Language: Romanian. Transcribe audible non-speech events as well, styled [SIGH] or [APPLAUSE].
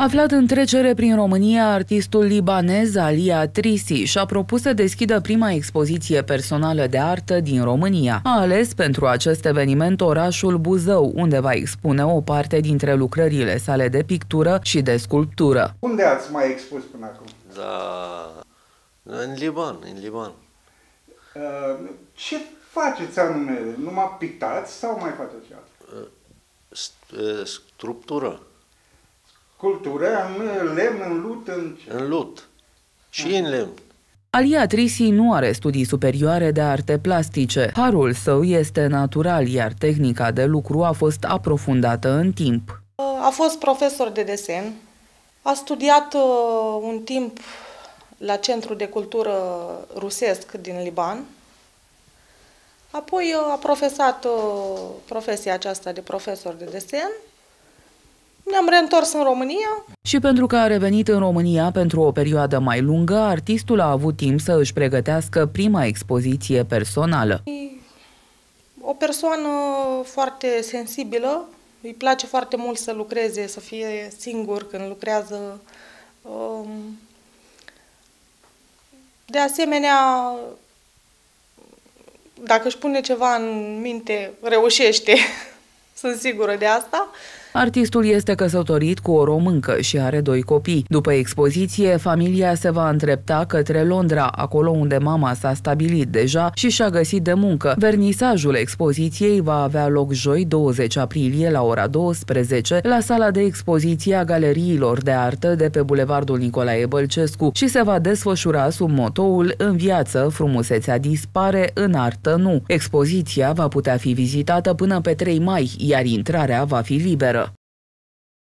Aflat în trecere prin România, artistul libanez Alia Trisi și-a propus să deschidă prima expoziție personală de artă din România. A ales pentru acest eveniment orașul Buzău, unde va expune o parte dintre lucrările sale de pictură și de sculptură. Unde ați mai expus până acum? Da, în Liban, în Liban. Uh, Ce faceți anume? Numai pictați sau mai faceți și altceva? St- Structură, Cultură, în lemn, în lut, în ce? în lut și în lemn. Alia Trisi nu are studii superioare de arte plastice. Harul său este natural, iar tehnica de lucru a fost aprofundată în timp. A fost profesor de desen, a studiat uh, un timp la Centrul de Cultură Rusesc din Liban, apoi uh, a profesat uh, profesia aceasta de profesor de desen. Ne-am reîntors în România, Și pentru că a revenit în România pentru o perioadă mai lungă, artistul a avut timp să își pregătească prima expoziție personală. o persoană foarte sensibilă, îi place foarte mult să lucreze, să fie singur când lucrează. Um, De asemenea, dacă își pune ceva în minte, reușește. [LAUGHS] Sunt sigură de asta. Artistul este căsătorit cu o româncă și are doi copii. După expoziție, familia se va întrepta către Londra, acolo unde mama s-a stabilit deja și și-a găsit de muncă. Vernisajul expoziției va avea loc joi 20 aprilie la ora 12 la sala de expoziție a galeriilor de artă de pe Bulevardul Nicolae Bălcescu și se va desfășura sub motoul În viață, frumusețea dispare, în artă nu. Expoziția va putea fi vizitată până pe 3 mai, iar intrarea va fi liberă.